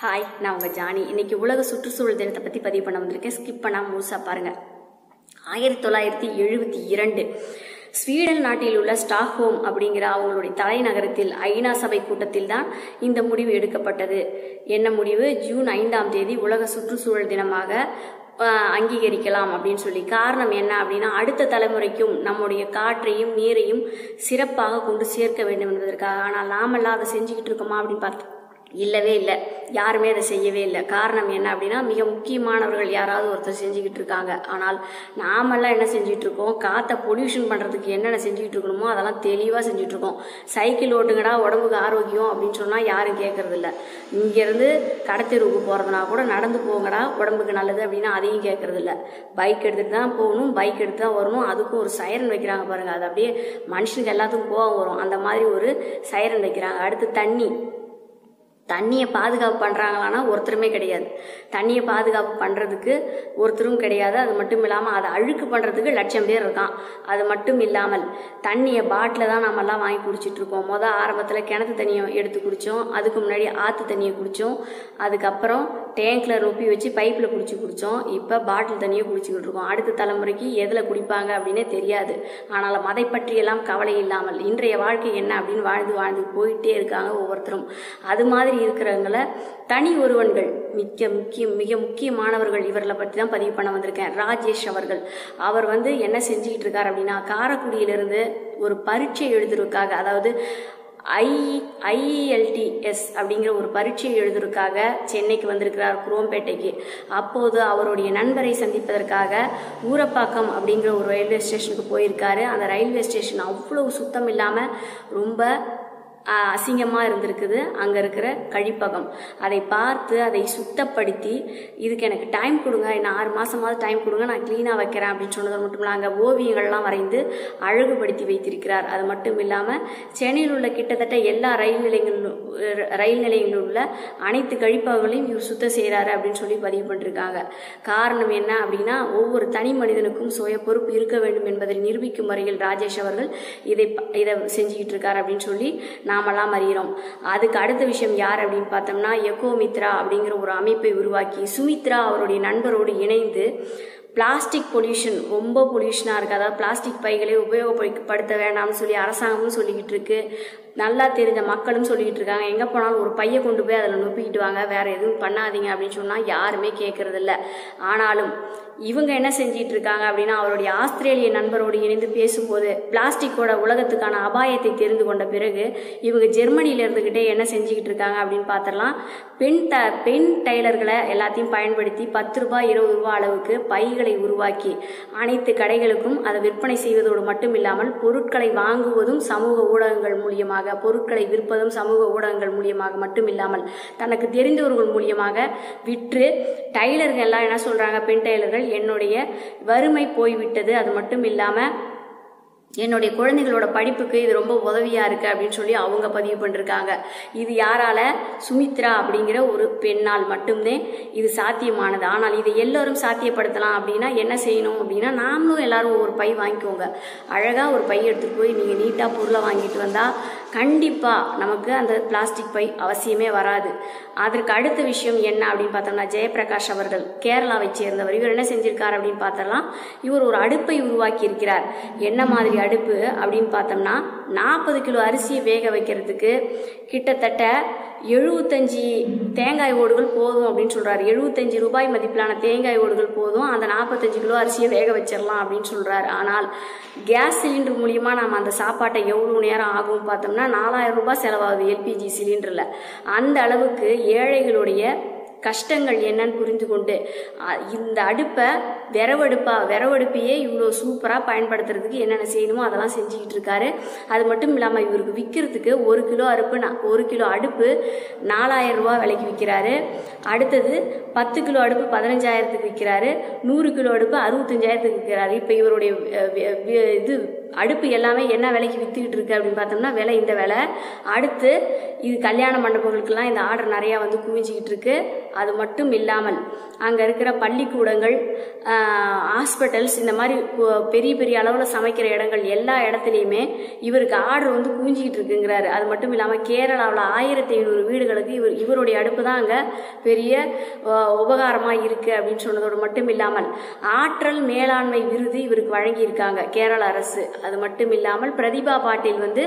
Hi நான் உங்கள் Johnny. இன்னைக்கு உலக சுற்றுச்சூழல் தினத்தை பற்றி பதிவு பண்ண வந்திருக்கேன். ஸ்கிப் பண்ணாமல் முழுசாக பாருங்கள் ஆயிரத்தி தொள்ளாயிரத்தி எழுபத்தி இரண்டு. ஸ்வீடன் நாட்டில் உள்ள ஸ்டாக்ஹோம் அப்படிங்கிற அவங்களுடைய தலைநகரத்தில் ஐநா சபை கூட்டத்தில் தான் இந்த முடிவு எடுக்கப்பட்டது. என்ன முடிவு? ஜூன் ஐந்தாம் தேதி உலக சுற்றுச்சூழல் தினமாக அங்கீகரிக்கலாம் அப்படின்னு சொல்லி. காரணம் என்ன அப்படின்னா அடுத்த தலைமுறைக்கும் நம்முடைய காற்றையும் நீரையும் சிறப்பாக கொண்டு சேர்க்க வேண்டும் என்பதற்காக. ஆனால் நாமெல்லாம் அதை செஞ்சுக்கிட்டு இருக்கோமா அப்படின்னு பார்த்து இல்லவே இல்லை. யாருமே அதை செய்யவே இல்லை. காரணம் என்ன அப்படின்னா மிக முக்கியமானவர்கள் யாராவது ஒருத்தர் செஞ்சுக்கிட்டு இருக்காங்க. ஆனால் நாமெல்லாம் என்ன செஞ்சுட்டு இருக்கோம்? காற்றை பொல்யூஷன் பண்ணுறதுக்கு என்னென்ன செஞ்சுக்கிட்டு இருக்கணுமோ அதெல்லாம் தெளிவாக செஞ்சுட்டு இருக்கோம். சைக்கிள் ஓட்டுங்கடா உடம்புக்கு ஆரோக்கியம் அப்படின்னு சொன்னால் யாரும் கேட்கறதில்ல இங்கேருந்து கடத்தெருவுக்கு போகிறதுனா கூட நடந்து போங்கடா உடம்புக்கு நல்லது அப்படின்னா அதையும் கேட்கறதில்ல பைக் எடுத்துகிட்டு தான் போகணும் பைக் எடுத்து தான் வரணும். அதுக்கும் ஒரு சைரன் வைக்கிறாங்க பாருங்கள் அது அப்படியே மனுஷனுக்கு எல்லாத்துக்கும் கோவம் வரும். அந்த மாதிரி ஒரு சைரன் வைக்கிறாங்க. அடுத்து தண்ணி. தண்ணியை பாதுகாப்பு பண்ணுறாங்களான்னா ஒருத்தருமே கிடையாது. தண்ணியை பாதுகாப்பு பண்ணுறதுக்கு ஒருத்தரும் கிடையாது. அது மட்டும் இல்லாமல் அதை அழுக்கு பண்ணுறதுக்கு லட்சம் பேர் இருக்கான். அது மட்டும் இல்லாமல் தண்ணியை பாட்டில் தான் நம்மெல்லாம் வாங்கி குடிச்சிட்ருக்கோம் மொதல் ஆரம்பத்தில் கிணத்து தண்ணியை எடுத்து குடித்தோம் அதுக்கு முன்னாடி ஆற்று தண்ணியை குடித்தோம் அதுக்கப்புறம் டேங்க்கில் ரொப்பி வச்சு பைப்பில் குடிச்சு குடித்தோம் இப்போ பாட்டில் தண்ணியை குடிச்சிக்கிட்டு இருக்கோம். அடுத்த தலைமுறைக்கு எதில் குடிப்பாங்க அப்படின்னே தெரியாது. ஆனால் அதை பற்றியெல்லாம் கவலை இல்லாமல் இன்றைய வாழ்க்கை என்ன அப்படின்னு வாழ்ந்து வாழ்ந்து போயிட்டே இருக்காங்க ஒவ்வொருத்தரும். அது மாதிரி இருக்கிறவங்கள தனி ஒருவன்கள் மிக்க முக்கிய மிக முக்கியமானவர்கள் இவர்களை பற்றி தான் பதிவு பண்ண வந்திருக்கேன். ராஜேஷ் அவர்கள். அவர் வந்து என்ன செஞ்சுக்கிட்டு இருக்கார் அப்படின்னா காரக்குடியிலிருந்து ஒரு பரீட்சை எழுதுறதுக்காக அதாவது ஐ ஐஇஎல்டிஎஸ் அப்படிங்கிற ஒரு பரீட்சை எழுதுறதுக்காக சென்னைக்கு வந்திருக்கிறார் குரோம்பேட்டைக்கு. அப்போது அவருடைய நண்பரை சந்திப்பதற்காக ஊரப்பாக்கம் அப்படிங்கிற ஒரு ரயில்வே ஸ்டேஷனுக்கு போயிருக்காரு. அந்த ரயில்வே ஸ்டேஷன் அவ்வளவு சுத்தம் இல்லாமல் ரொம்ப அசிங்கமாக இருந்திருக்குது. அங்கே இருக்கிற கழிப்பகம். அதை பார்த்து அதை சுத்தப்படுத்தி இதுக்கு எனக்கு டைம் கொடுங்க. என்ன ஆறு மாதமாவது டைம் கொடுங்க. நான் க்ளீனாக வைக்கிறேன் அப்படின்னு சொன்னது மட்டும் இல்லை அங்கே ஓவியங்கள்லாம் வரைந்து அழகுபடுத்தி வைத்திருக்கிறார். அது மட்டும் இல்லாமல் சென்னையில் உள்ள கிட்டத்தட்ட எல்லா ரயில் நிலையங்களிலும் ரயில் நிலையங்களில் உள்ள அனைத்து கழிப்பகங்களையும் இவர் சுத்தம் செய்கிறாரு அப்படின்னு சொல்லி பதிவு பண்ணிருக்காங்க. காரணம் என்ன அப்படின்னா ஒவ்வொரு தனி மனிதனுக்கும் சுய பொறுப்பு இருக்க வேண்டும் என்பதை நிரூபிக்கும் வரையில் ராஜேஷ் அவர்கள் இதை இதை செஞ்சுக்கிட்டு இருக்கார் அப்படின்னு சொல்லி நாமெல்லாம் அறிகிறோம் அதுக்கு அடுத்த விஷயம் யார் அப்படின்னு பார்த்தோம்னா எக்கோ மித்ரா அப்படிங்கிற ஒரு அமைப்பை உருவாக்கி சுமித்ரா அவருடைய நண்பரோடு இணைந்து பிளாஸ்டிக் பொல்யூஷன் ரொம்ப பொல்யூஷனாக இருக்குது அதாவது பிளாஸ்டிக் பைகளை உபயோகப்படுத்த வேண்டாம்னு சொல்லி அரசாங்கமும் சொல்லிக்கிட்டு இருக்கு. நல்லா தெரிஞ்ச மக்களும் சொல்லிக்கிட்டு இருக்காங்க எங்கே போனாலும் ஒரு பையை கொண்டு போய் அதில் நொப்பிக்கிட்டு வாங்க வேறு எதுவும் பண்ணாதீங்க அப்படின்னு சொன்னால் யாருமே கேட்கறது ஆனாலும் இவங்க என்ன செஞ்சிட்டு இருக்காங்க அப்படின்னா அவருடைய ஆஸ்திரேலிய நண்பரோடு இணைந்து பேசும்போது பிளாஸ்டிக்கோட உலகத்துக்கான அபாயத்தை தெரிந்து கொண்ட பிறகு இவங்க ஜெர்மனியில இருந்துக்கிட்டே என்ன செஞ்சுக்கிட்டு இருக்காங்க அப்படின்னு பார்த்தரலாம் பெண் த பெண் டெய்லர்களை எல்லாத்தையும் பயன்படுத்தி பத்து ரூபாய் இருபது ரூபாய் அளவுக்கு பைகளை உருவாக்கி அனைத்து கடைகளுக்கும் அதை விற்பனை செய்வதோடு மட்டும் இல்லாமல் பொருட்களை வாங்குவதும் சமூக ஊடகங்கள் மூலியமாக பொருட்களை விற்பதும் சமூக ஊடகங்கள் மூலியமாக மட்டும் இல்லாமல் தனக்கு தெரிந்தவர்கள் மூலியமாக விற்று டைலர்கள் எல்லாம் என்ன சொல்றாங்க? பெண் டைலர்கள் என்னுடைய வறுமை போய்விட்டது. அது மட்டும் இல்லாமல் என்னுடைய குழந்தைகளோட படிப்புக்கு இது ரொம்ப உதவியா இருக்கு அப்படின்னு சொல்லி அவங்க பதிவு பண்ணிருக்காங்க. இது யாரால? சுமித்ரா அப்படிங்கிற ஒரு பெண்ணால் மட்டும்தே இது சாத்தியமானது. ஆனால் இதை எல்லோரும் சாத்தியப்படுத்தலாம் அப்படின்னா என்ன செய்யணும் அப்படின்னா நாமளும் எல்லாரும் ஒரு பை வாங்கிக்கோங்க. அழகா ஒரு பை எடுத்துட்டு போய் நீங்க நீட்டா பொருளை வாங்கிட்டு வந்தா கண்டிப்பாக நமக்கு அந்த பிளாஸ்டிக் பை அவசியமே வராது. அதற்கு அடுத்த விஷயம் என்ன அப்படின்னு பார்த்தோம்னா ஜெயபிரகாஷ் அவர்கள் கேரளாவை சேர்ந்தவர். இவர் என்ன செஞ்சிருக்கார் அப்படின்னு பார்த்தோம்னா இவர் ஒரு அடுப்பை உருவாக்கி இருக்கிறார் என்ன மாதிரி அடுப்பு அப்படின்னு பார்த்தோம்னா நாற்பது கிலோ அரிசியை வேக வைக்கிறதுக்கு கிட்டத்தட்ட எழுபத்தஞ்சி தேங்காய் ஓடுகள் போதும் அப்படின்னு சொல்கிறாரு எழுபத்தஞ்சு ரூபாய் மதிப்பிலான தேங்காய் ஓடுகள் போதும். அந்த நாற்பத்தஞ்சு கிலோ அரிசியை வேக வச்சிடலாம் அப்படின்னு சொல்கிறாரு ஆனால் கேஸ் சிலிண்டர் மூலியமா நம்ம அந்த சாப்பாட்டை எவ்வளோ நேரம் ஆகும் பார்த்தோம்னா நாலாயிரம் ரூபாய் செலவாகுது எல்பிஜி சிலிண்டரில். அந்த அளவுக்கு ஏழைகளுடைய கஷ்டங்கள் என்னன்னு புரிந்து கொண்டு இந்த அடுப்பை விரவடுப்பா விரவடுப்பையே இவ்வளோ சூப்பராக பயன்படுத்துறதுக்கு என்னென்ன செய்யணுமோ அதெல்லாம் செஞ்சுக்கிட்டு இருக்காரு. அது மட்டும் இல்லாமல் இவருக்கு விற்கிறதுக்கு ஒரு கிலோ அறுப்பு நான் ஒரு கிலோ அடுப்பு நாலாயிரம் ரூபா விலைக்கு விற்கிறாரு அடுத்தது பத்து கிலோ அடுப்பு பதினஞ்சாயிரத்துக்கு விற்கிறாரு நூறு கிலோ அடுப்பு அறுபத்தஞ்சாயிரத்துக்கு விற்கிறாரு இப்போ இவருடைய இது அடுப்பு எல்லாமே என்ன விலைக்கு விற்றுக்கிட்டு இருக்கு அப்படின்னு பார்த்தோம்னா விலை இந்த விலை. அடுத்து இது கல்யாண மண்டபங்களுக்கெல்லாம் இந்த ஆர்டர் நிறையா வந்து குவிஞ்சிக்கிட்டு இருக்குது அது மட்டும் இல்லாமல் அங்கே இருக்கிற பள்ளிக்கூடங்கள் ஹாஸ்பிட்டல்ஸ் இந்த மாதிரி பெரிய பெரிய அளவில் சமைக்கிற இடங்கள் எல்லா இடத்துலையுமே இவருக்கு ஆர்டர் வந்து குவிஞ்சிக்கிட்டு இருக்குங்கிறாரு. அது மட்டும் இல்லாமல் கேரளாவில் ஆயிரத்தி ஐநூறு வீடுகளுக்கு இவர் இவருடைய அடுப்பு தான் அங்கே பெரிய உபகாரமாக இருக்குது அப்படின்னு சொன்னதோடு மட்டும் இல்லாமல் ஆற்றல் மேலாண்மை விருது இவருக்கு வழங்கியிருக்காங்க கேரள அரசு. அது மட்டும் இல்லாமல் பிரதிபா பாட்டீல் வந்து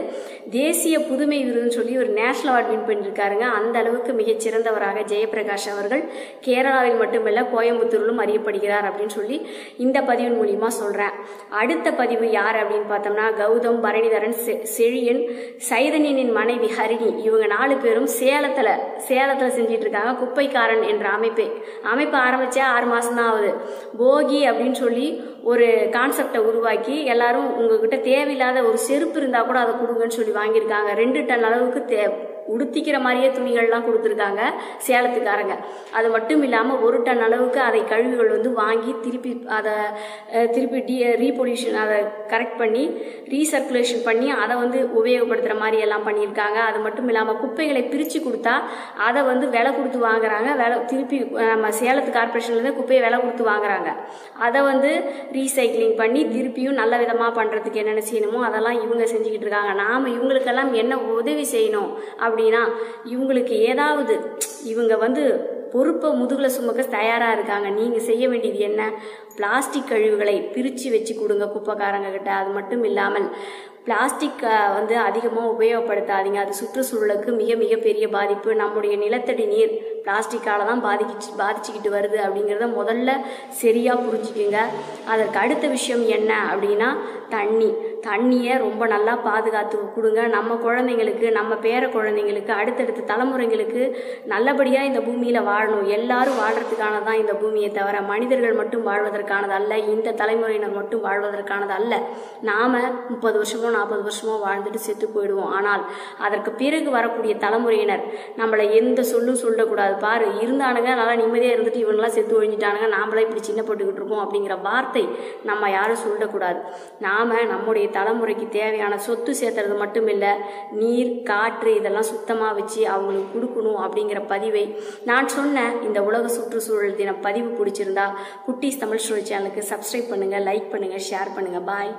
தேசிய புதுமை விருதுன்னு சொல்லி ஒரு நேஷனல் அவார்ட் வின் பண்ணியிருக்காருங்க அந்த அளவுக்கு மிகச்சிறந்தவராக சிறந்தவராக அவர் அவர்கள் கேரளாவில் மட்டுமல்ல கோயம்புத்தூரிலும் அறியப்படுகிறார் அப்படின்னு சொல்லி இந்த பதிவின் மூலியமா சொல்றேன். அடுத்த பதிவு யார் அப்படின்னு பார்த்தோம்னா கௌதம் பரணிதரன் செ- செழியன் சைதனியனின் மனைவி ஹரிணி. இவங்க நாலு பேரும் சேலத்துல சேலத்துல செஞ்சிட்டு இருக்காங்க குப்பைக்காரன் என்ற அமைப்பை. அமைப்பு ஆரம்பித்தே ஆறு மாசம் தான் ஆகுது. போகி அப்படின்னு சொல்லி ஒரு கான்செப்டை உருவாக்கி எல்லாரும் உங்ககிட்ட தேவையில்லாத ஒரு செருப்பு இருந்தால் கூட அதை கொடுங்கன்னு சொல்லி வாங்கியிருக்காங்க. ரெண்டு டன் அளவுக்கு தே உடுத்திக்கிற மாதிரியே துணிகள்லாம் கொடுத்துருக்காங்க சேலத்துக்காரங்க. அது மட்டும் இல்லாமல் ஒரு டன் அளவுக்கு அதை கழிவுகள் வந்து வாங்கி திருப்பி அதை திருப்பி டி ரீபொல்யூஷன் அதை கரெக்ட் பண்ணி ரீசர்க்குலேஷன் பண்ணி அதை வந்து உபயோகப்படுத்துகிற மாதிரி எல்லாம் பண்ணியிருக்காங்க. அது மட்டும் இல்லாமல் குப்பைகளை பிரித்து கொடுத்தா அதை வந்து விலை கொடுத்து வாங்குறாங்க. விலை திருப்பி நம்ம சேலத்து கார்பரேஷன்லேருந்து குப்பையை விலை கொடுத்து வாங்குறாங்க. அதை வந்து ரீசைக்ளிங் பண்ணி திருப்பியும் நல்ல விதமாக பண்ணுறதுக்கு என்னென்ன செய்யணுமோ அதெல்லாம் இவங்க செஞ்சுக்கிட்டு இருக்காங்க. நாம் இவங்களுக்கெல்லாம் என்ன உதவி செய்யணும் அப்படின்னா இவங்களுக்கு ஏதாவது இவங்க வந்து பொறுப்பை முதுகில் சுமக்க தயாராக இருக்காங்க. நீங்கள் செய்ய வேண்டியது என்ன? பிளாஸ்டிக் கழிவுகளை பிரித்து வச்சு கொடுங்க குப்பைக்காரங்க கிட்ட அது மட்டும் இல்லாமல் பிளாஸ்டிக் வந்து அதிகமாக உபயோகப்படுத்தாதீங்க. அது சுற்றுச்சூழலுக்கு மிக மிக பெரிய பாதிப்பு. நம்முடைய நிலத்தடி நீர் பிளாஸ்டிக்கால தான் பாதிக்கிச்சு பாதிச்சுக்கிட்டு வருது அப்படிங்கிறத முதல்ல சரியாக புரிஞ்சுக்குங்க. அதற்கு அடுத்த விஷயம் என்ன அப்படின்னா தண்ணி. தண்ணியை ரொம்ப நல்லா பாதுகாத்து கொடுங்க. நம்ம குழந்தைங்களுக்கு நம்ம பேர குழந்தைங்களுக்கு அடுத்தடுத்த தலைமுறைங்களுக்கு நல்லபடியாக இந்த பூமியில் வாழணும். எல்லாரும் வாழ்கிறதுக்கான தான் இந்த பூமியை தவிர மனிதர்கள் மட்டும் வாழ்வதற்கானது அல்ல இந்த தலைமுறையினர் மட்டும் வாழ்வதற்கானது அல்ல. நாம் முப்பது வருஷமோ நாற்பது வருஷமோ வாழ்ந்துட்டு செத்து போயிடுவோம். ஆனால் அதற்கு பிறகு வரக்கூடிய தலைமுறையினர் நம்மளை எந்த சொல்லும் சொல்லக்கூடாது. பாரு இருந்தானுங்க நல்லா நிம்மதியாக இருந்துட்டு இவங்களாம் செத்து ஒழிஞ்சிட்டானுங்க நாமளே இப்படி சின்னப்பட்டுக்கிட்டு இருக்கோம் அப்படிங்கிற வார்த்தை நம்ம யாரும் சொல்லக்கூடாது. நாம் நம்முடைய தலைமுறைக்கு தேவையான சொத்து சேர்த்துறது மட்டும் இல்லை நீர் காற்று இதெல்லாம் சுத்தமாக வச்சு அவங்களுக்கு கொடுக்கணும் அப்படிங்கிற பதிவை நான் சொன்ன இந்த உலக சுற்றுச்சூழல் தின பதிவு பிடிச்சிருந்தா குட்டீஸ் தமிழ் ஸ்டோரி சேனலுக்கு சப்ஸ்கிரைப் பண்ணுங்கள் லைக் பண்ணுங்கள் ஷேர் பண்ணுங்கள் பாய்